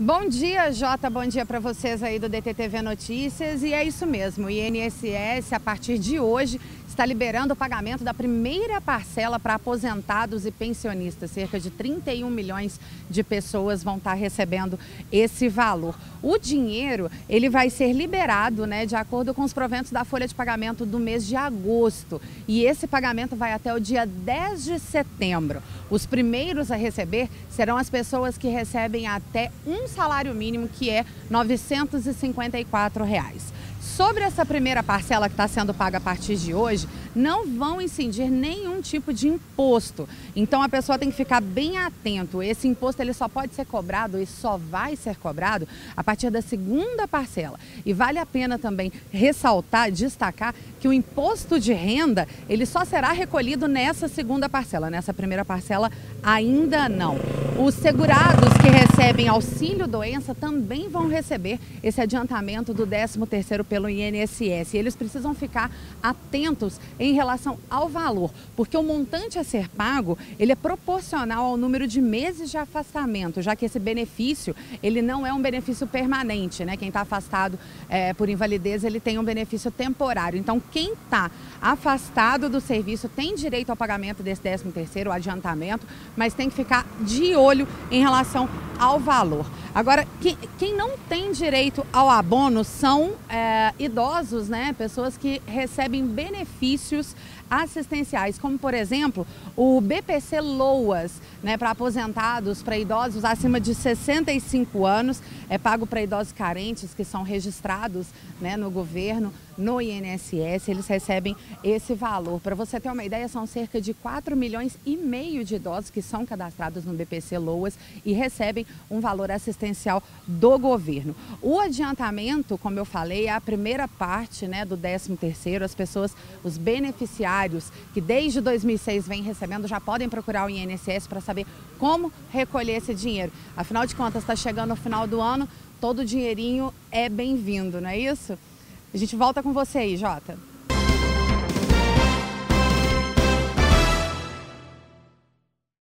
Bom dia, Jota. Bom dia para vocês aí do DTTV Notícias. E é isso mesmo, o INSS, a partir de hoje, está liberando o pagamento da primeira parcela para aposentados e pensionistas. Cerca de 31 milhões de pessoas vão estar recebendo esse valor. O dinheiro, ele vai ser liberado, né, de acordo com os proventos da folha de pagamento do mês de agosto. E esse pagamento vai até o dia 10 de setembro. Os primeiros a receber serão as pessoas que recebem até um salário mínimo, que é 954 reais. Sobre essa primeira parcela que está sendo paga a partir de hoje, não vão incidir nenhum tipo de imposto. Então a pessoa tem que ficar bem atento. Esse imposto ele só pode ser cobrado e só vai ser cobrado a partir da segunda parcela. E vale a pena também ressaltar, destacar que o imposto de renda ele só será recolhido nessa segunda parcela. Nessa primeira parcela ainda não. Os segurados que recebem auxílio doença também vão receber esse adiantamento do 13º pelo INSS. Eles precisam ficar atentos em relação ao valor, porque o montante a ser pago, ele é proporcional ao número de meses de afastamento, já que esse benefício, ele não é um benefício permanente, né? Quem está afastado é, por invalidez, ele tem um benefício temporário. Então, quem está afastado do serviço tem direito ao pagamento desse 13º, o adiantamento, mas tem que ficar de olho em relação ao valor. Agora, quem não tem direito ao abono são é, idosos, né? Pessoas que recebem benefícios assistenciais, como por exemplo o BPC Loas, né, para aposentados, para idosos acima de 65 anos, é pago para idosos carentes que são registrados né, no governo, no INSS, eles recebem esse valor. Para você ter uma ideia, são cerca de 4 milhões e meio de idosos que são cadastrados no BPC Loas e recebem um valor assistencial do governo. O adiantamento, como eu falei, é a primeira parte né, do 13 terceiro, as pessoas, os beneficiários que desde 2006 vêm recebendo já podem procurar o INSS para saber como recolher esse dinheiro. Afinal de contas, está chegando o final do ano, todo dinheirinho é bem-vindo, não é isso? A gente volta com você aí, Jota.